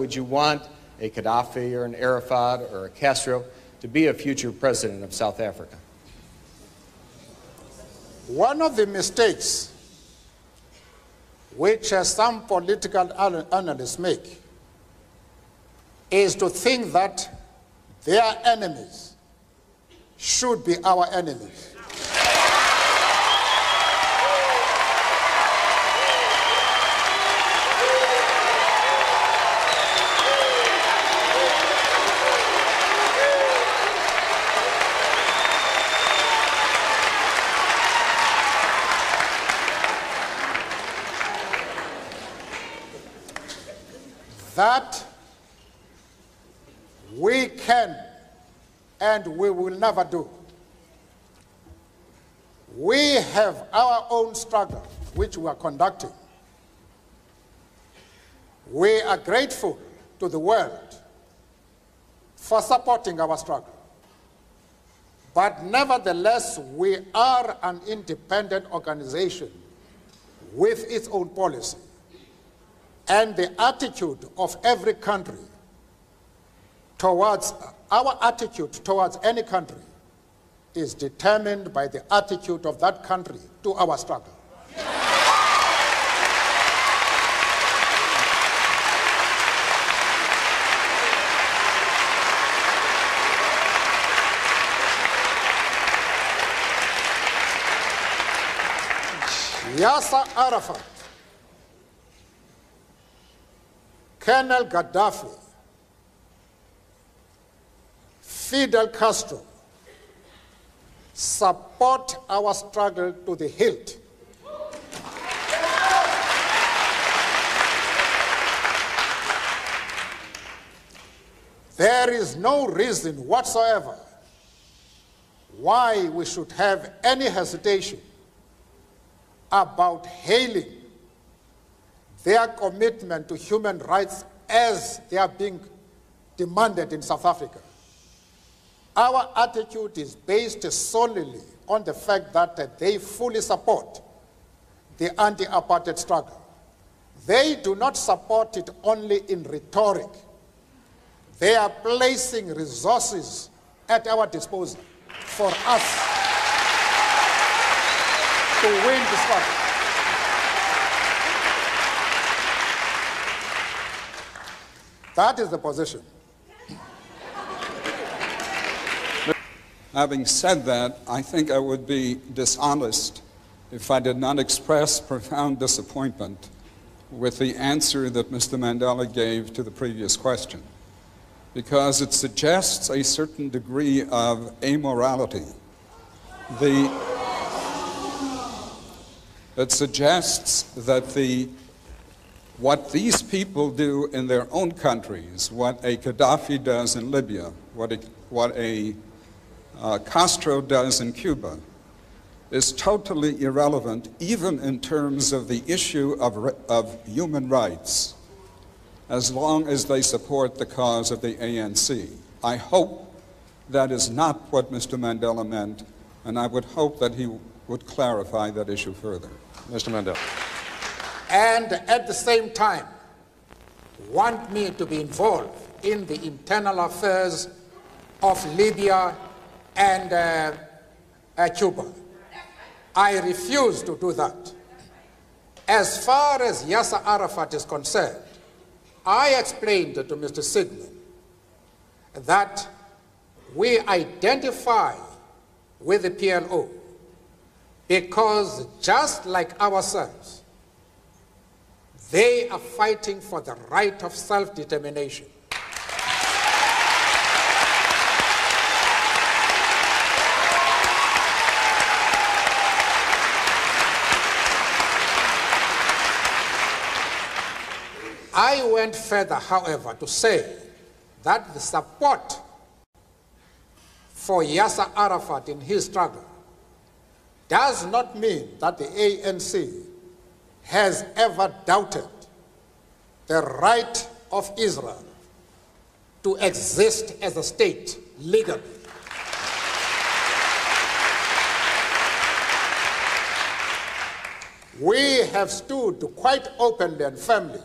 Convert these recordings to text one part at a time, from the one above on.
Would you want a Gaddafi or an Arafat or a Castro to be a future president of South Africa? One of the mistakes which some political analysts make is to think that their enemies should be our enemies. That we can and we will never do. We have our own struggle, which we are conducting. We are grateful to the world for supporting our struggle. But nevertheless, we are an independent organization with its own policy. And the attitude of every country towards, our attitude towards any country is determined by the attitude of that country to our struggle. Yasser Arafat Colonel Gaddafi, Fidel Castro support our struggle to the hilt. There is no reason whatsoever why we should have any hesitation about hailing their commitment to human rights as they are being demanded in South Africa. Our attitude is based solely on the fact that they fully support the anti-apartheid struggle. They do not support it only in rhetoric. They are placing resources at our disposal for us to win the struggle. That is the position. Having said that, I think I would be dishonest if I did not express profound disappointment with the answer that Mr. Mandela gave to the previous question, because it suggests a certain degree of amorality. The, it suggests that the what these people do in their own countries, what a Gaddafi does in Libya, what a, what a uh, Castro does in Cuba, is totally irrelevant, even in terms of the issue of, of human rights, as long as they support the cause of the ANC. I hope that is not what Mr. Mandela meant, and I would hope that he would clarify that issue further. Mr. Mandela and at the same time want me to be involved in the internal affairs of Libya and uh, uh, Cuba. I refuse to do that. As far as Yasser Arafat is concerned, I explained to Mr. Siegman that we identify with the PLO because just like ourselves, they are fighting for the right of self-determination. I went further, however, to say that the support for Yasser Arafat in his struggle does not mean that the ANC has ever doubted the right of Israel to exist as a state legally. We have stood quite openly and firmly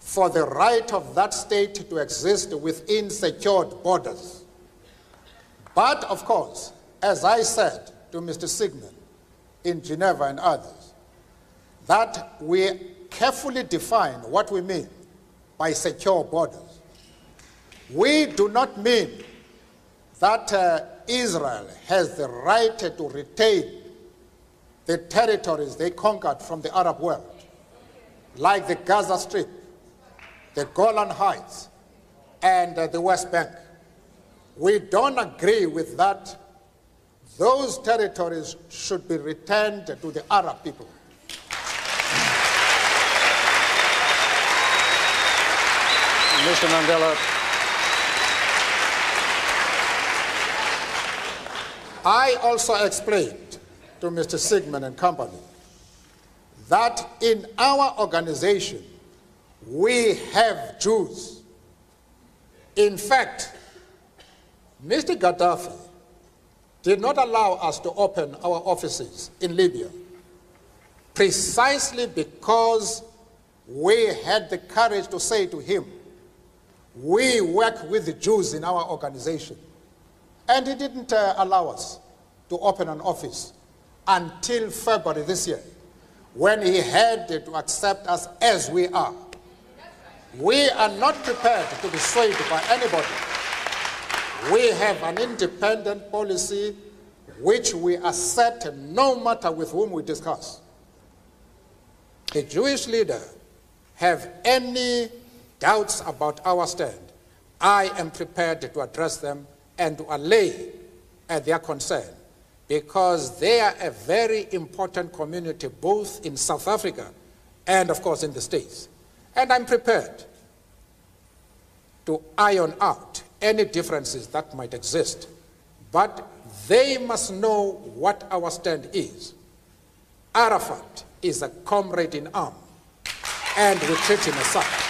for the right of that state to exist within secured borders. But of course, as I said to Mr. Siegman in Geneva and others, that we carefully define what we mean by secure borders. We do not mean that uh, Israel has the right to retain the territories they conquered from the Arab world, like the Gaza Strip, the Golan Heights, and uh, the West Bank. We don't agree with that. Those territories should be returned to the Arab people. Mr. Mandela, I also explained to Mr. Siegman and company that in our organization we have Jews. In fact, Mr. Gaddafi did not allow us to open our offices in Libya precisely because we had the courage to say to him, we work with the Jews in our organization. And he didn't uh, allow us to open an office until February this year, when he had to accept us as we are. We are not prepared to be swayed by anybody. We have an independent policy which we assert no matter with whom we discuss. The Jewish leader have any doubts about our stand, I am prepared to address them and to allay at their concern because they are a very important community both in South Africa and, of course, in the States. And I'm prepared to iron out any differences that might exist. But they must know what our stand is. Arafat is a comrade in arms, and we treat him as such.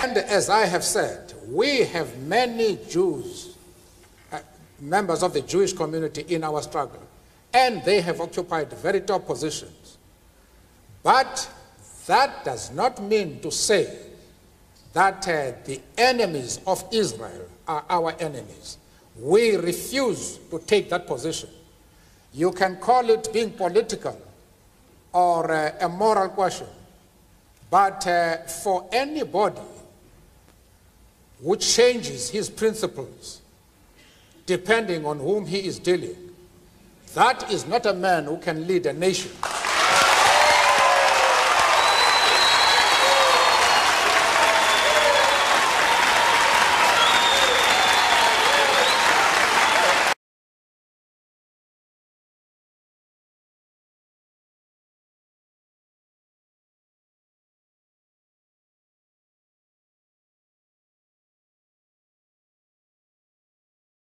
And as I have said, we have many Jews, uh, members of the Jewish community in our struggle, and they have occupied very top positions. But that does not mean to say that uh, the enemies of Israel are our enemies. We refuse to take that position. You can call it being political or uh, a moral question, but uh, for anybody who changes his principles depending on whom he is dealing. That is not a man who can lead a nation.